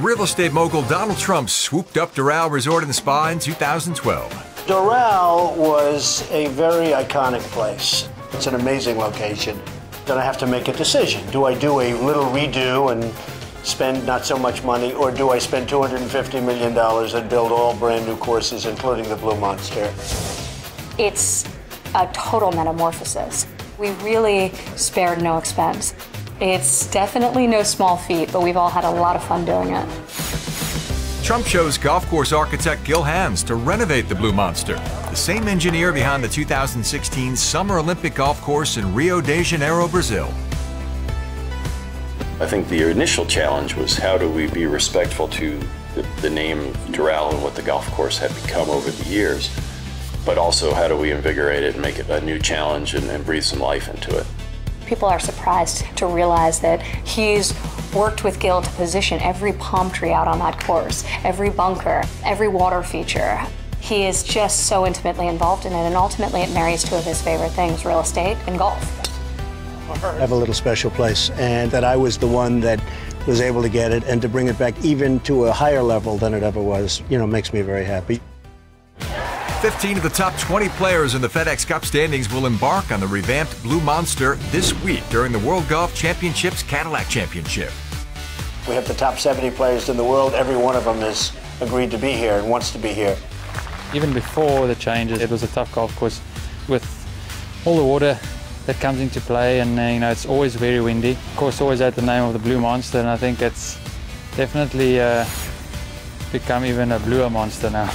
Real estate mogul Donald Trump swooped up Doral Resort and Spa in 2012. Doral was a very iconic place. It's an amazing location. Then I have to make a decision. Do I do a little redo and spend not so much money, or do I spend $250 million and build all brand new courses, including the Blue Monster? It's a total metamorphosis. We really spared no expense. It's definitely no small feat, but we've all had a lot of fun doing it. Trump chose golf course architect Gil Hanse to renovate the Blue Monster, the same engineer behind the 2016 Summer Olympic Golf Course in Rio de Janeiro, Brazil. I think the initial challenge was how do we be respectful to the, the name Doral and what the golf course had become over the years, but also how do we invigorate it and make it a new challenge and, and breathe some life into it. People are surprised to realize that he's worked with Gil to position every palm tree out on that course, every bunker, every water feature. He is just so intimately involved in it, and ultimately it marries two of his favorite things real estate and golf I have a little special place, and that I was the one that was able to get it and to bring it back even to a higher level than it ever was, you know, makes me very happy. 15 of the top 20 players in the FedEx Cup standings will embark on the revamped Blue Monster this week during the World Golf Championships Cadillac Championship. We have the top 70 players in the world. Every one of them has agreed to be here and wants to be here. Even before the changes, it was a tough golf course with all the water that comes into play and uh, you know it's always very windy. Of course always had the name of the Blue Monster and I think it's definitely uh, become even a bluer monster now.